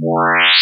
Yeah.